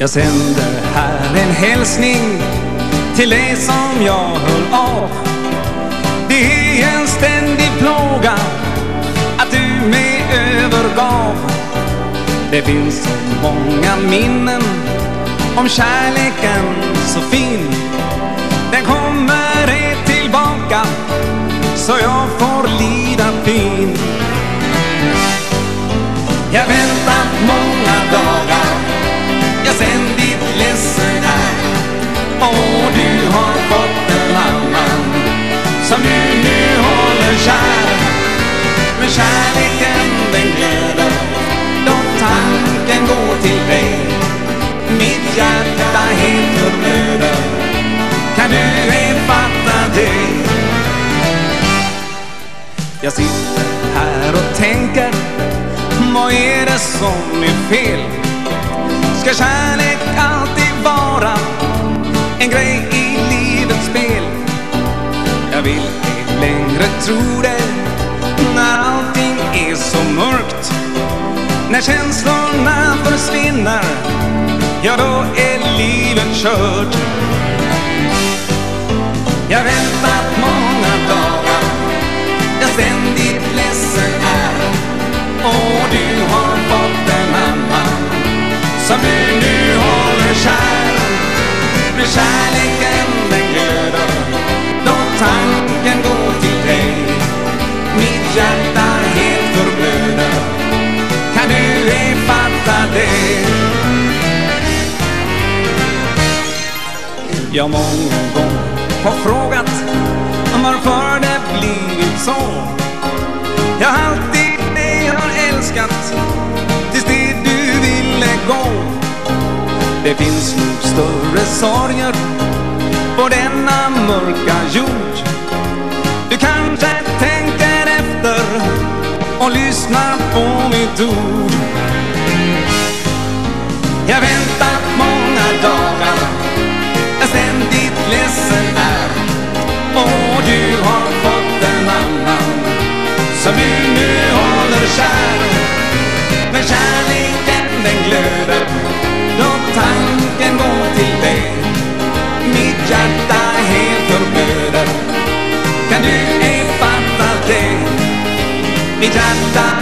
Jag sänder här en hälsning till dig som jag höll av. Det är en ständig plåga att du mig övergav. Det finns så många minnen om kärleken så fin. Kärleken den glöder då tanken går till dig. Mitt hjärta helt förblöder, kan du ej fatta det? Jag sitter här och tänker Vad är det som är fel? Ska kärlek alltid vara En grej i livets spel? Jag vill ej längre tro det När känslorna försvinner Ja, då är livet kört. Jag väntat många dagar jag ständigt ledsen är. Och du har fått en annan Som du nu håller kär. Men kärleken Jag många gånger har frågat varför det blivit så. Jag har alltid dig har älskat tills det du ville gå. Det finns nog större sorger på denna mörka jord. Du kanske tänker efter och lyssnar på mitt ord. Du nu håller kär. Men kärleken den glöder. Då tanken går till dig Mitt hjärta helt förblöder. Kan du ej fatta det? Mitt hjärta